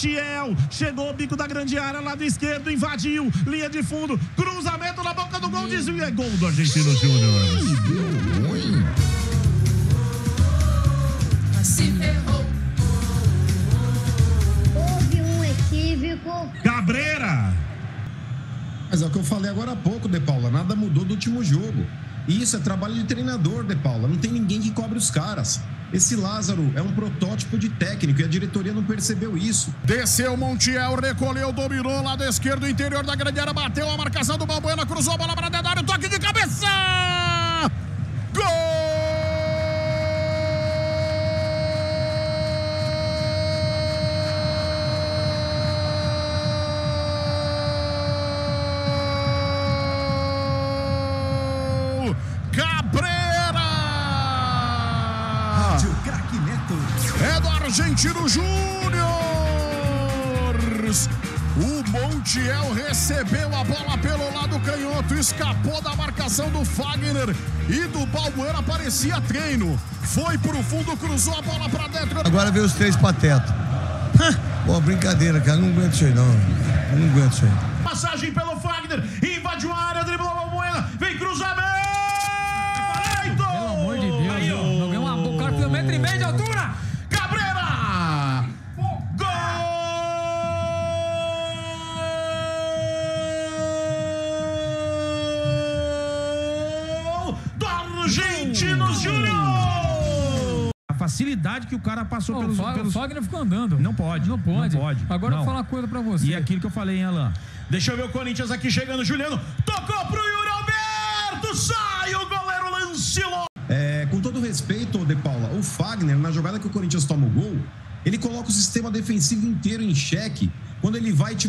Tiel, chegou o bico da grande área, lado esquerdo, invadiu, linha de fundo, cruzamento na boca do gol, desvio, é gol do Argentino Júnior. Deu ruim. Se ferrou. Houve um equívoco. Cabreira, Mas é o que eu falei agora há pouco, De Paula. Nada mudou do último jogo. E isso é trabalho de treinador, De Paula. Não tem ninguém que cobre os caras. Esse Lázaro é um protótipo de técnico e a diretoria não percebeu isso. Desceu Montiel, recolheu, dominou, lado esquerdo, interior da grande área, bateu a marcação do Balbuena, cruzou a bola para dentro Argentino Júnior. O Montiel recebeu a bola pelo lado canhoto, escapou da marcação do Fagner e do Balbuena parecia treino. Foi pro fundo, cruzou a bola pra dentro. Agora vem os três patetas. Pô, brincadeira, cara. Não aguento isso aí, não. Não aguento isso aí. passagem pelo Fagner, invadiu a área, driblou do Argentino Júnior! A facilidade que o cara passou Pô, pelos, o Fa- pelos... O Fagner ficou andando. Não pode. Não pode. Não pode. Agora eu Não. vou falar uma coisa pra você. E é aquilo que eu falei, hein, Alan? Deixa eu ver o Corinthians aqui chegando, Juliano. Tocou pro Yuri Alberto, sai o goleiro Lanciló. É, com todo respeito, De Paula, o Fagner, na jogada que o Corinthians toma o gol, ele coloca o sistema defensivo inteiro em xeque quando ele vai, tipo,